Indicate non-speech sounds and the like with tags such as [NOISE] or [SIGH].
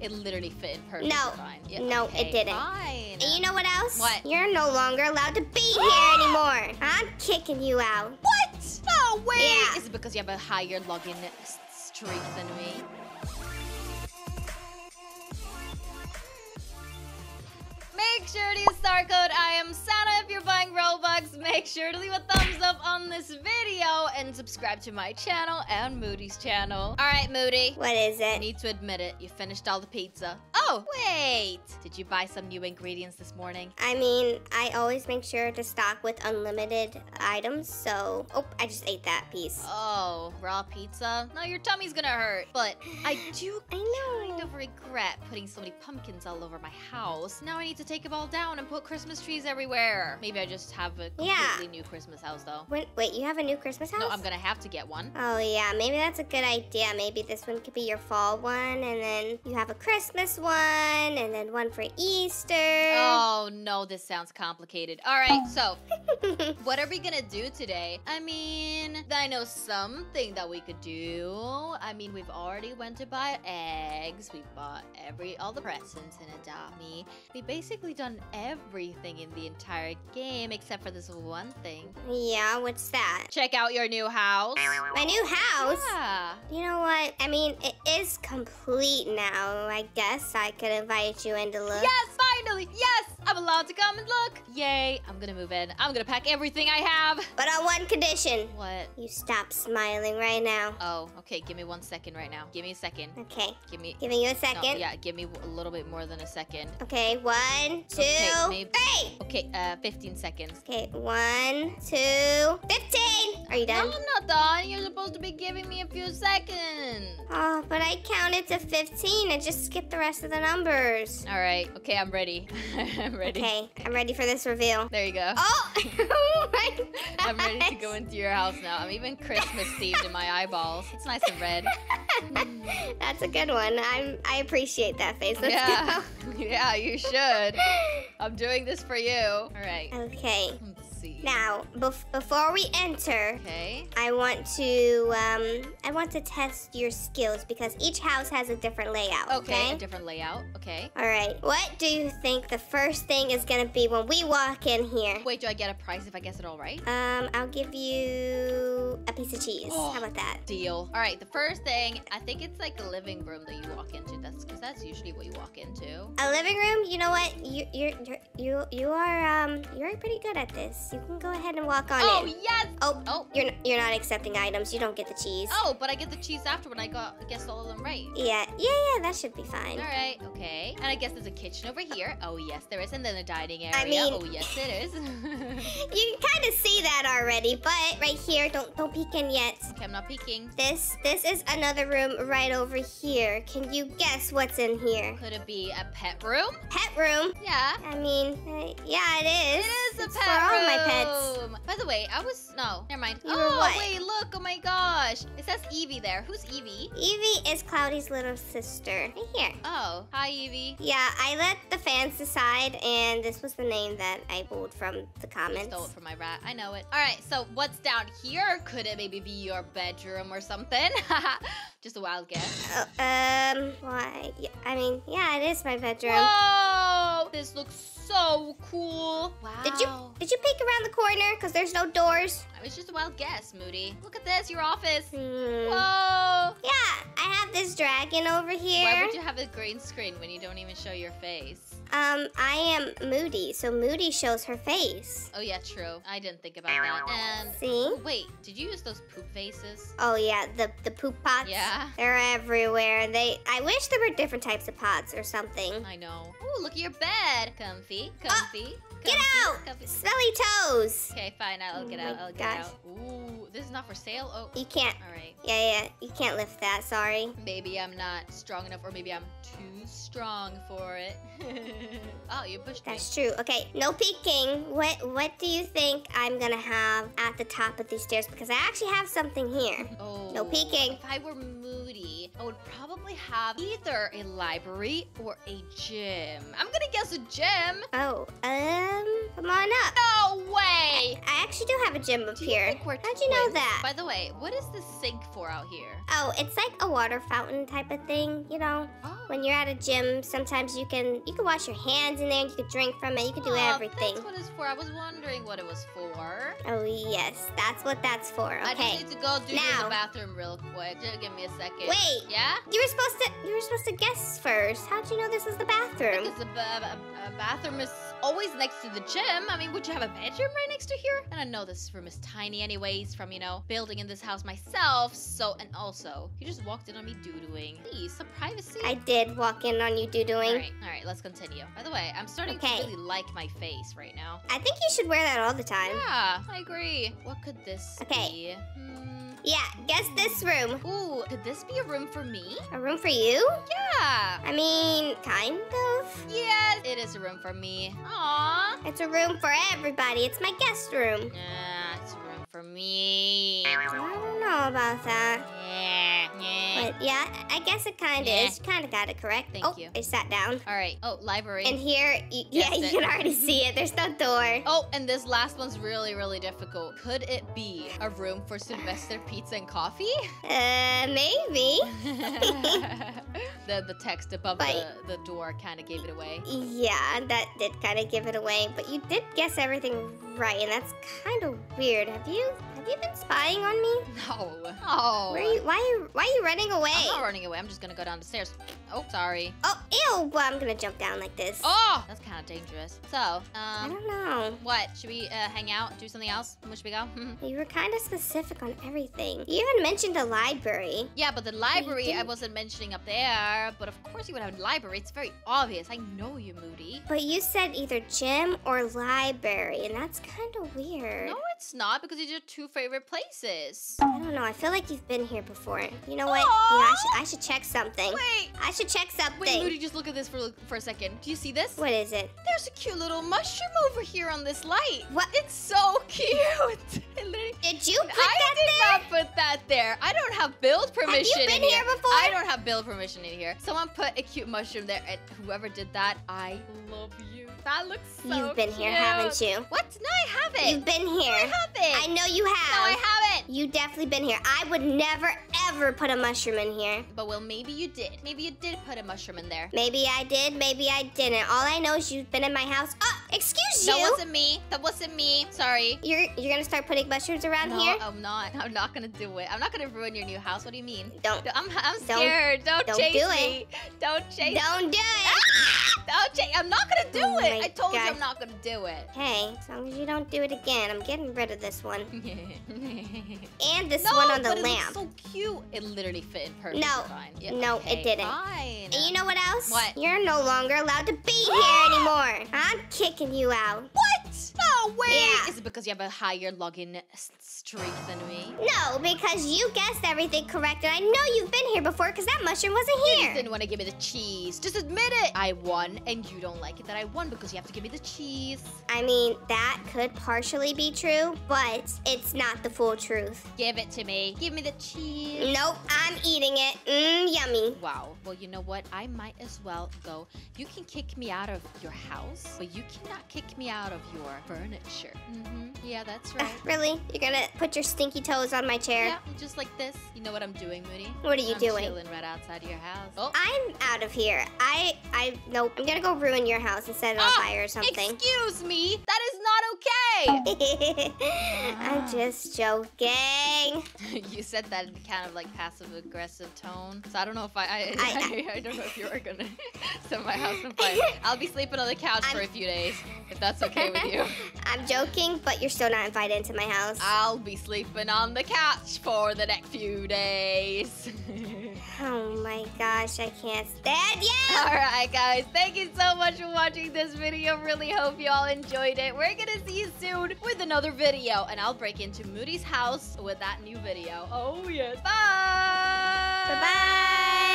It literally fit in perfectly No. fine. Yeah, No, it didn't. Fine. And you know what else? What? You're no longer allowed to be [GASPS] here anymore. I'm kicking you out. What? No way! Yeah. Is it because you have a higher login streak than me? Make sure to use star code I am Sanna Make sure to leave a thumbs up on this video and subscribe to my channel and Moody's channel. All right, Moody. What is I it? need to admit it. You finished all the pizza. Oh, wait. Did you buy some new ingredients this morning? I mean, I always make sure to stock with unlimited items, so... Oh, I just ate that piece. Oh, raw pizza? No, your tummy's gonna hurt. But I [SIGHS] do I know. kind of regret putting so many pumpkins all over my house. Now I need to take them all down and put Christmas trees everywhere. Maybe I just have a completely new Christmas house though. Wait, wait, you have a new Christmas house? No, I'm gonna have to get one. Oh yeah, maybe that's a good idea. Maybe this one could be your fall one, and then you have a Christmas one, and then one for Easter. Oh no, this sounds complicated. All right, so [LAUGHS] what are we gonna do today? I mean, I know something that we could do. I mean, we've already went to buy eggs. We bought every all the presents in Adopt Me. We basically done everything in the entire game except for this one thing. yeah, what's that? Check out your new house. My new house. Yeah. You know what? I mean, it is complete now. I guess I could invite you in to look. Yes, finally. To come and look. Yay! I'm gonna move in. I'm gonna pack everything I have. But on one condition. What? You stop smiling right now. Oh, okay. Give me one second right now. Give me a second. Okay. Give me. Giving you a second. No, yeah, give me a little bit more than a second. Okay, one, two, Okay, maybe- three. Okay, uh, 15 seconds. Okay, one, two, fifteen. Are you done? No? I'm not done. You're supposed to be giving me a few seconds. Oh, but I counted to 15 and just skipped the rest of the numbers. All right. Okay, I'm ready. [LAUGHS] I'm ready. Okay, I'm ready for this reveal. There you go. Oh, [LAUGHS] oh. [LAUGHS] I'm ready to go into your house now. I'm even Christmas themed in my eyeballs. It's nice and red. [LAUGHS] That's a good one. I'm I appreciate that face. Let's yeah. yeah, you should. I'm doing this for you. All right. go. Okay. See. Now, bef- before we enter, Okay. I want to um I want to test your skills because each house has a different layout. Okay. Okay. A different layout. Okay. All right. What do you think the first thing is gonna be when we walk in here? Wait, do I get a prize if I guess it all right? Um, I'll give you a piece of cheese. Oh. How about that? Deal. All right, the first thing, I think it's like the living room that you walk into. That's because that's usually what you walk into. A living room. You know what? You you're, you're you you are um you're pretty good at this. You can go ahead and walk on Oh in. yes. Oh, Oh. you're you're not accepting items. You don't get the cheese. Oh, but I get the cheese after when I got I guess all of them right. Yeah, yeah, yeah. That should be fine. All right, okay. And I guess there's a kitchen over here. Oh yes, there is, and then a dining area. I mean- oh yes, it is. [LAUGHS] [LAUGHS] You can kind of see that already, but right here, don't don't peek in yet. okay, I'm not peeking. This this is another room right over here. Can you guess what's in here? Could it be a pet room? Pet room. Yeah. I mean, uh, yeah, it is. It is a It's pet for all room. my pets. By the way, I was no, never mind. You oh wait, look! Oh my gosh, it says Evie there. Who's Evie? Evie is Cloudy's little sister. Right here. Oh, hi Evie. Yeah, I let the fans decide, and this was the name that I pulled from the I comments. stole it from my rat. I know it. All right, so what's down here? Could it maybe be your bedroom or something? [LAUGHS] Just a wild guess. Uh, um, why? I mean, yeah, it is my bedroom. Whoa! This looks so cool. Wow. Did you did you peek around the corner? Cause there's no doors. It was just a wild guess, Moody. Look at this, your office. Hmm. Whoa! Yeah, I have this dragon over here. Why would you have a green screen when you don't even show your face? Um, I am Moody, so Moody shows her face. Oh yeah, true. I didn't think about that. And See? wait, did you use those poop faces? Oh yeah, the the poop pots. Yeah. They're everywhere. They. I wish there were different types of pots or something. I know. Oh, look at your bed. Comfy, uh, comfy. Get comfy, out! Smelly toes. Okay, fine. I'll Oh get my out. I'll get gosh. out. Ooh, this is not for sale. Oh, You can't. all right. Yeah, yeah. You can't lift that. Sorry. Maybe I'm not strong enough, or maybe I'm too strong for it. [LAUGHS] oh, you pushed me. That's true. Okay, no peeking. What What do you think I'm gonna have at the top of these stairs? Because I actually have something here. Oh. No peeking. If I were moody, I would probably have either a library or a gym. I'm gonna guess a gym. Oh, um, come on up. No way! I actually do have a gym up here. How'd you know that? By the way, what is the sink for out here? Oh, it's like a water fountain type of thing, you know? Oh. When you're at a gym, sometimes you can you can wash your hands in there, and you can drink from it, you can do Oh, everything. That's what it's for. I was wondering what it was for. Oh yes, that's what that's for. Okay. I just need to go do Now- the bathroom real quick. Just give me a second. Wait. Yeah? You were supposed to you were supposed to guess first. How'd you know this was the bathroom? Because the ba- a bathroom is always next to the gym. I mean, would you have a bedroom right next to here? And I know this room is tiny, anyways, from you know building in this house myself. So, and also, you just walked in on me doo-dooing. Please, some privacy. I did walk in on you doo all right, all right, let's continue. By the way, I'm starting Okay. to really like my face right now. I think you should wear that all the time. Yeah, I agree. What could this Okay. be? Hmm. Yeah, guess this room. Ooh, could this be a room for me? A room for you? Yeah. I mean, kind of. Yes, it is a room for me. Aww. It's a room for everybody. It's my guest room. Yeah, it's a room for me. I don't know about that. Yeah, yeah. I guess it kind of Yeah. is. Kind of got it correct. Thank oh, you. I sat down. All right. Oh, library. And here, y- yeah, Guessed [LAUGHS] you can already see it. There's no door. oh, and this last one's really, really difficult. Could it be a room for Sylvester pizza and coffee? [LAUGHS] Uh, maybe. [LAUGHS] the the text above But- the, the door kind of gave it away. Yeah, that did kind of give it away. But you did guess everything right, and that's kind of weird. Have you have you been spying on me? No. Oh. Where are you? Why are you? Why are you running away? I'm not running away. I'm just gonna go down the stairs. Oh, sorry. Oh, ew! Well, I'm gonna jump down like this. Oh, that's kind of dangerous. So, um. I don't know. what? Should we uh, hang out, do something else? Where should we go? [LAUGHS] You were kind of specific on everything. You even mentioned a library. Yeah, but the library I wasn't mentioning up there. But of course you would have a library. It's very obvious. I know you, Moody. But you said either gym or library, and that's kind of weird. No, it's not because these are two favorite places. I don't know. I feel like you've been here before. You know what? You know, I should I should check something. Wait, I should check something. wait. Moody, just look at this for for a second. Do you see this? What is it? There's a cute little mushroom over here on this light. What? It's so cute. [LAUGHS] Did you put I that did there? not put that there. I don't have build permission. Have you been in here before? I don't have build permission in here. Someone put a cute mushroom there, and whoever did that, I love you. That looks so You've been here, haven't you? What? No, I haven't. You've been No, here. I haven't. I know you have. No. I haven't. You definitely been here. I would never ever put a mushroom in here. But well, maybe you did. Maybe you did put a mushroom in there. Maybe I did, maybe I didn't. All I know is you've been in my house. Oh, excuse you. That wasn't me. That wasn't me. Sorry. You're you're gonna start putting mushrooms around no, here? No, I'm not. I'm not gonna do it. I'm not gonna ruin your new house. What do you mean? Don't I'm, I'm Don't- scared. Don't, don't chase do me. Don't chase don't do it. Don't Oh, chase. I'm not gonna do Oh it. I told you I'm not gonna do it. Hey, as long as you don't do it again, I'm getting rid of this one. [LAUGHS] And this no, one on the but it lamp. looks so cute. It literally fit in perfectly No. fine. Yeah, No, it didn't. Fine. And you know what else? What? You're no longer allowed to be here [GASPS] anymore. I'm kicking you out. What? No way. Yeah. Is it because you have a higher login streak than me? No, because you guessed everything correct, and I know you've been here before because that mushroom wasn't here. You didn't want to give me the cheese. Just admit it. I won, and you don't like it that I won because you have to give me the cheese. I mean, that could partially be true, but it's not the full truth. Give it to me. Give me the cheese. Nope, I'm eating it. Mmm, yummy. Wow. Well, you know what? I might as well go. You can kick me out of your house, but you cannot kick me out of your furniture. Mm-hmm. Yeah, that's Ugh, right. really? You're gonna put your stinky toes on my chair? Yeah, just like this. You know what I'm doing, Moody? What are you I'm doing? chilling right outside your house. Oh, I'm out of here. I, I, nope. I'm gonna go ruin your house and set it on Ah, fire or something. excuse me. That is okay. I'm just joking. [LAUGHS] you said that in kind of like passive aggressive tone. So I don't know if I I, I- [LAUGHS] I, I don't know if you are gonna [LAUGHS] set my house on fire. I'll be sleeping on the couch for a I'm- few days if that's okay with you. I'm joking, but you're still not invited into my house. I'll be sleeping on the couch for the next few days. Oh my gosh, I can't stand you! [LAUGHS] Alright guys, thank you so much for watching this video. Really hope you all enjoyed it. We're gonna see you soon with another video. And I'll break into Moody's house with that new video. Oh yes. Bye! Bye-bye!